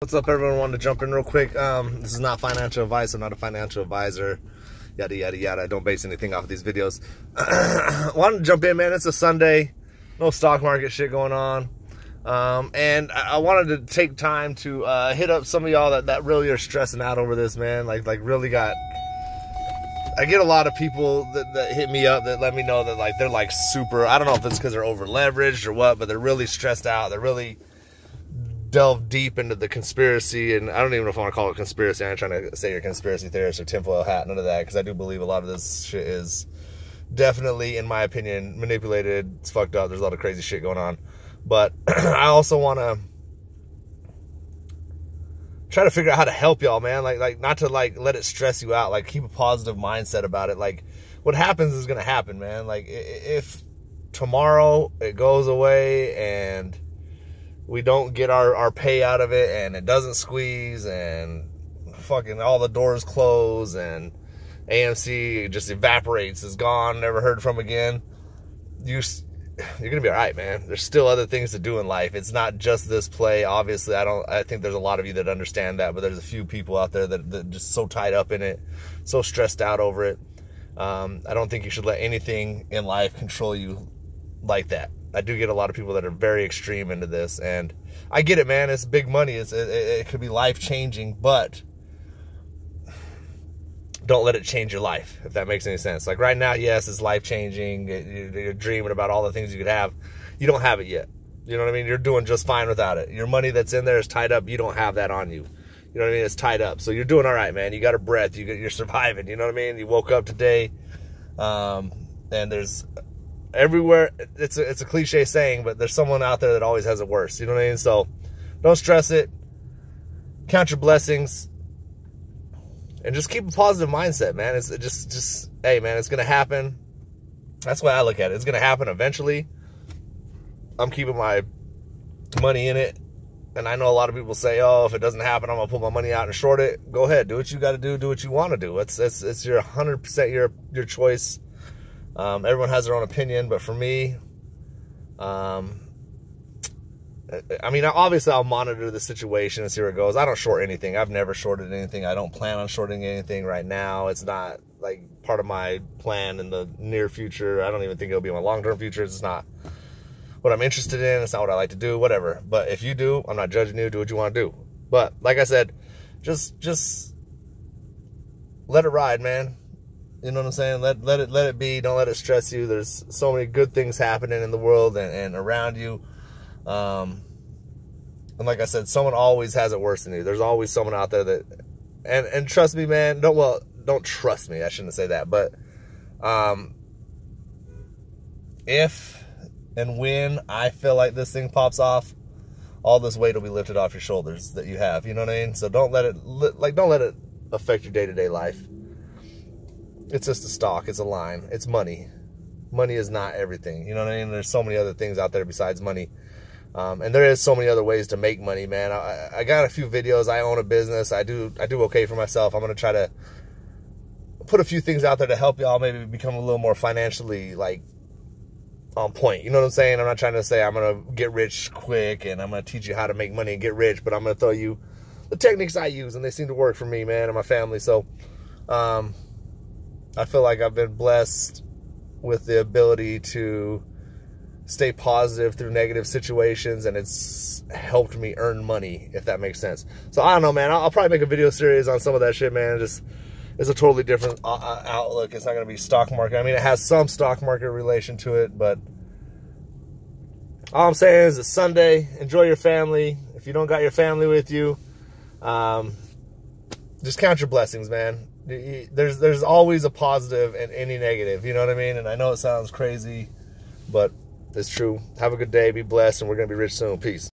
What's up, everyone? Wanted to jump in real quick. Um, this is not financial advice. I'm not a financial advisor. Yada yada yada. I don't base anything off of these videos. Wanted to jump in, man. It's a Sunday. No stock market shit going on. Um, and I, I, wanted to take time to uh, hit up some of y'all that, that really are stressing out over this, man. Like like really got. I get a lot of people that, that hit me up that let me know that like they're like super. I don't know if it's because they're over leveraged or what, but they're really stressed out. They're really delve deep into the conspiracy, and I don't even know if I want to call it conspiracy. I'm trying to say you're a conspiracy theorist or tinfoil hat, none of that, because I do believe a lot of this shit is definitely, in my opinion, manipulated. It's fucked up. There's a lot of crazy shit going on. But I also want to try to figure out how to help y'all, man. Like, like not to like let it stress you out. Like, keep a positive mindset about it. Like, what happens is gonna happen, man. Like, if tomorrow it goes away and we don't get our, our pay out of it and it doesn't squeeze and fucking all the doors close and AMC just evaporates, is gone, never heard from again. You, you're gonna be all right, man. There's still other things to do in life. It's not just this play. Obviously, I don't. I think there's a lot of you that understand that, but there's a few people out there that, that just so tied up in it, so stressed out over it. Um, I don't think you should let anything in life control you like that. I do get a lot of people that are very extreme into this, and I get it, man. It's big money. It's it, it could be life changing, but don't let it change your life. If that makes any sense. Like right now, yes, it's life changing. You're dreaming about all the things you could have. You don't have it yet. You know what I mean? You're doing just fine without it. Your money that's in there is tied up. You don't have that on you. You know what I mean? It's tied up. So you're doing all right, man. You got a breath. You you're surviving. You know what I mean? You woke up today, um, and there's everywhere it's a, it's a cliche saying but there's someone out there that always has it worse you know what i mean? So don't stress it. Count your blessings. And just keep a positive mindset man. It's it just just hey man it's gonna happen. That's why i look at it. It's gonna happen eventually. I'm keeping my money in it. And i know a lot of people say oh if it doesn't happen i'm gonna put my money out and short it. Go ahead. Do what you got to do. Do what you want to do. It's it's it's your 100% your your choice um, everyone has their own opinion, but for me, um, I mean, obviously I'll monitor the situation and see where it goes. I don't short anything. I've never shorted anything. I don't plan on shorting anything right now. It's not like part of my plan in the near future. I don't even think it'll be my long-term future. It's not what I'm interested in. It's not what I like to do, whatever. But if you do, I'm not judging you. Do what you want to do. But like I said, just, just let it ride, man. You know what I'm saying? Let let it let it be. Don't let it stress you. There's so many good things happening in the world and, and around you. Um, and like I said, someone always has it worse than you. There's always someone out there that, and and trust me, man. Don't well, don't trust me. I shouldn't say that, but um, if and when I feel like this thing pops off, all this weight will be lifted off your shoulders that you have. You know what I mean? So don't let it like don't let it affect your day to day life. It's just a stock. It's a line. It's money. Money is not everything. You know what I mean? There's so many other things out there besides money. Um, and there is so many other ways to make money, man. I, I got a few videos. I own a business. I do I do okay for myself. I'm gonna try to put a few things out there to help y'all maybe become a little more financially like on point. You know what I'm saying? I'm not trying to say I'm gonna get rich quick and I'm gonna teach you how to make money and get rich, but I'm gonna throw you the techniques I use and they seem to work for me, man, and my family. So um, I feel like I've been blessed with the ability to stay positive through negative situations and it's helped me earn money if that makes sense. So i don't know man. I'll, I'll probably make a video series on some of that shit man. Just it's a totally different uh, uh outlook. It's not going to be stock market. I mean it has some stock market relation to it but all i'm saying is it's sunday. Enjoy your family. If you don't got your family with you um, just count your blessings man there's there's always a positive and any negative. You know what I mean? And I know it sounds crazy, but it's true. Have a good day. Be blessed, and we're gonna be rich soon. Peace.